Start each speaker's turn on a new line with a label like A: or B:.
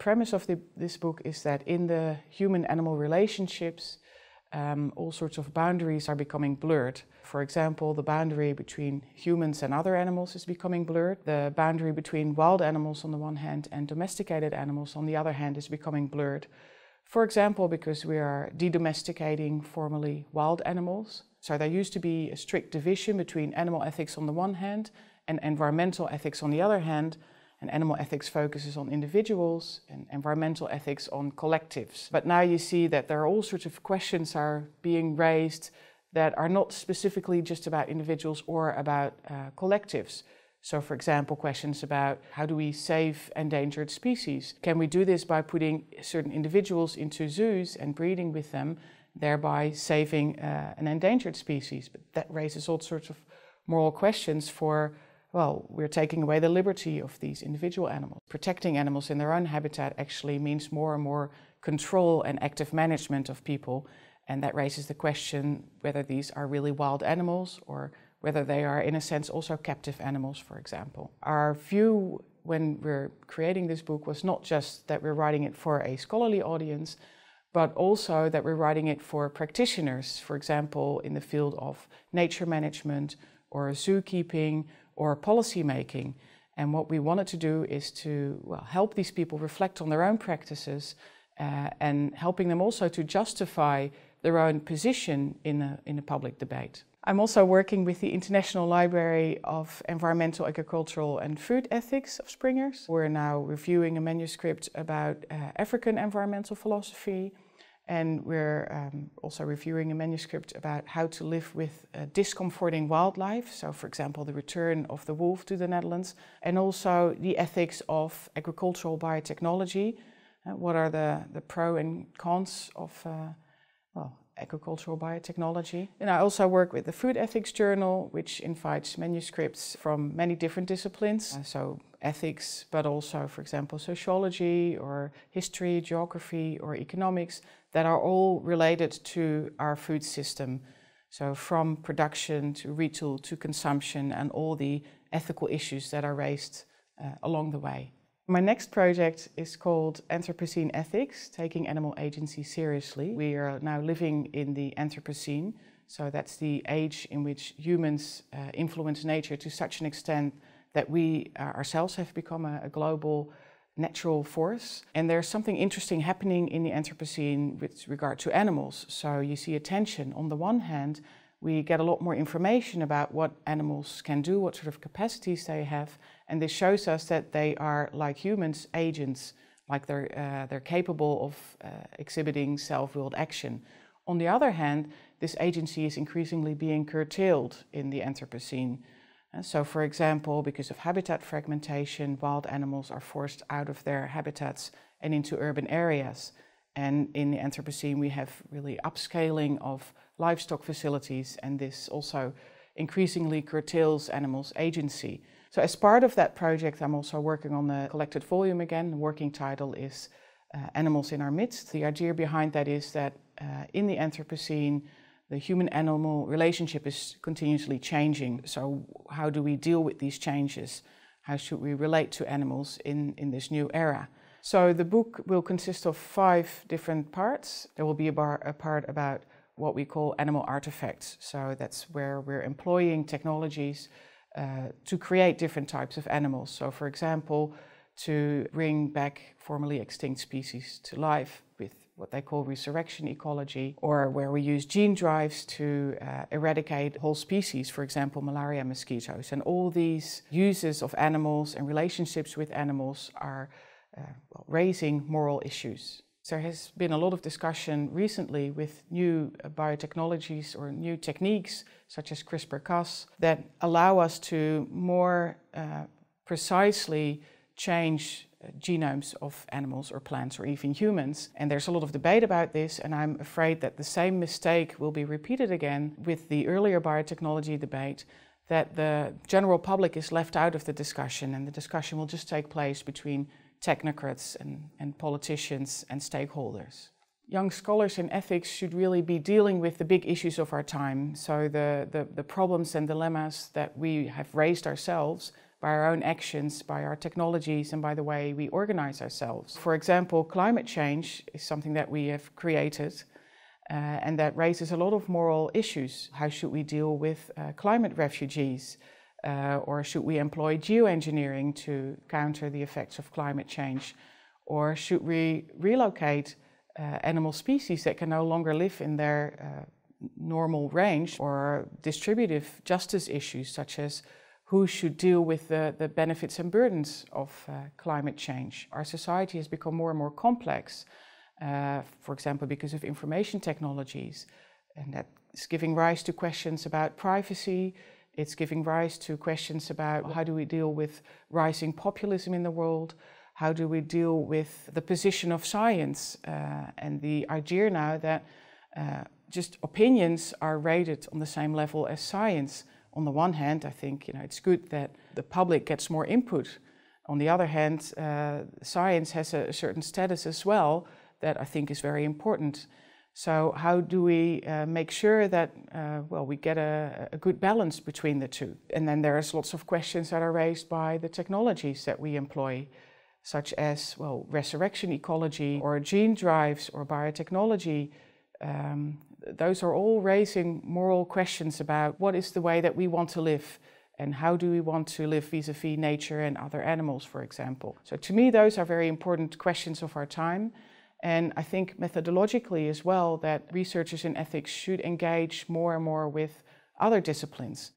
A: premise of the, this book is that in the human-animal relationships, um, all sorts of boundaries are becoming blurred. For example, the boundary between humans and other animals is becoming blurred. The boundary between wild animals on the one hand and domesticated animals on the other hand is becoming blurred. For example, because we are de-domesticating formerly wild animals. So there used to be a strict division between animal ethics on the one hand and environmental ethics on the other hand, and animal ethics focuses on individuals and environmental ethics on collectives. But now you see that there are all sorts of questions are being raised that are not specifically just about individuals or about uh, collectives. So for example, questions about how do we save endangered species? Can we do this by putting certain individuals into zoos and breeding with them, thereby saving uh, an endangered species? But that raises all sorts of moral questions for well, we're taking away the liberty of these individual animals. Protecting animals in their own habitat actually means more and more control and active management of people. And that raises the question whether these are really wild animals or whether they are, in a sense, also captive animals, for example. Our view when we're creating this book was not just that we're writing it for a scholarly audience, but also that we're writing it for practitioners, for example, in the field of nature management or zookeeping or policy making. And what we wanted to do is to well, help these people reflect on their own practices uh, and helping them also to justify their own position in a, in a public debate. I'm also working with the International Library of Environmental, Agricultural and Food Ethics of Springers. We're now reviewing a manuscript about uh, African environmental philosophy and we're um, also reviewing a manuscript about how to live with uh, discomforting wildlife. So, for example, the return of the wolf to the Netherlands, and also the ethics of agricultural biotechnology. Uh, what are the, the pro and cons of uh, well, agricultural biotechnology? And I also work with the Food Ethics Journal, which invites manuscripts from many different disciplines. Uh, so, ethics, but also, for example, sociology or history, geography, or economics that are all related to our food system. So from production to retail to consumption and all the ethical issues that are raised uh, along the way. My next project is called Anthropocene Ethics, Taking Animal Agency Seriously. We are now living in the Anthropocene, so that's the age in which humans uh, influence nature to such an extent that we uh, ourselves have become a, a global natural force. And there's something interesting happening in the Anthropocene with regard to animals. So you see a tension. On the one hand, we get a lot more information about what animals can do, what sort of capacities they have, and this shows us that they are, like humans, agents, like they're, uh, they're capable of uh, exhibiting self-willed action. On the other hand, this agency is increasingly being curtailed in the Anthropocene. And so, for example, because of habitat fragmentation, wild animals are forced out of their habitats and into urban areas. And in the Anthropocene, we have really upscaling of livestock facilities, and this also increasingly curtails animals' agency. So, as part of that project, I'm also working on the collected volume again. The working title is uh, Animals in Our Midst. The idea behind that is that uh, in the Anthropocene, the human-animal relationship is continuously changing. So how do we deal with these changes? How should we relate to animals in, in this new era? So the book will consist of five different parts. There will be a, bar, a part about what we call animal artifacts. So that's where we're employing technologies uh, to create different types of animals. So for example, to bring back formerly extinct species to life what they call resurrection ecology, or where we use gene drives to uh, eradicate whole species, for example, malaria mosquitoes. And all these uses of animals and relationships with animals are uh, raising moral issues. There has been a lot of discussion recently with new uh, biotechnologies or new techniques such as CRISPR-Cas that allow us to more uh, precisely change genomes of animals or plants or even humans. And there's a lot of debate about this, and I'm afraid that the same mistake will be repeated again with the earlier biotechnology debate that the general public is left out of the discussion and the discussion will just take place between technocrats and, and politicians and stakeholders. Young scholars in ethics should really be dealing with the big issues of our time. So the, the, the problems and dilemmas that we have raised ourselves by our own actions, by our technologies, and by the way we organize ourselves. For example, climate change is something that we have created. Uh, and that raises a lot of moral issues. How should we deal with uh, climate refugees? Uh, or should we employ geoengineering to counter the effects of climate change? Or should we relocate uh, animal species that can no longer live in their uh, normal range? Or distributive justice issues such as who should deal with the, the benefits and burdens of uh, climate change? Our society has become more and more complex uh, for example, because of information technologies. And that's giving rise to questions about privacy. It's giving rise to questions about how do we deal with rising populism in the world? How do we deal with the position of science uh, and the idea now that uh, just opinions are rated on the same level as science? On the one hand, I think you know it's good that the public gets more input. On the other hand, uh, science has a, certain status as well, that I think is very important. So how do we uh, make sure that, uh, well, we get a, a, good balance between the two? And then there's lots of questions that are raised by the technologies that we employ, such as, well, resurrection ecology or gene drives or biotechnology. Um, those are all raising moral questions about what is the way that we want to live and how do we want to live vis-a-vis nature and other animals, for example. So to me, those are very important questions of our time. And I think methodologically as well that researchers in ethics should engage more and more with other disciplines.